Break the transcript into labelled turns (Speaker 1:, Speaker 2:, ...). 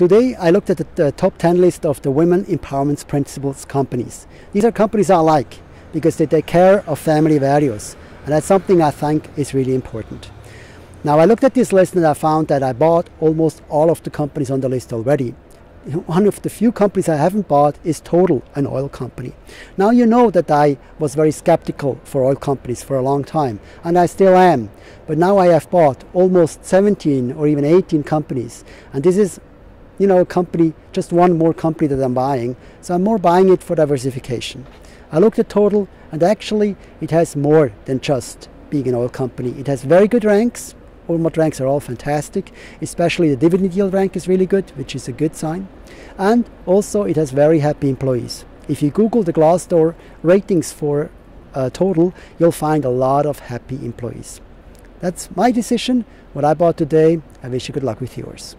Speaker 1: Today I looked at the, top 10 list of the Women Empowerment Principles companies. These are companies I like because they take care of family values and that's something I think is really important. Now I looked at this list and I found that I bought almost all of the companies on the list already. One of the few companies I haven't bought is Total, an oil company. Now you know that I was very skeptical for oil companies for a long time, and I still am. But now I have bought almost 17 or even 18 companies, and this is you know, a company, just one more company that I'm buying. So I'm more buying it for diversification. I looked at total and actually it has more than just being an oil company. It has very good ranks. Obermatt ranks are all fantastic, especially the dividend yield rank is really good, which is a good sign. And also it has very happy employees. If you Google the Glassdoor ratings for uh, total, you'll find a lot of happy employees. That's my decision, what I bought today. I wish you good luck with yours.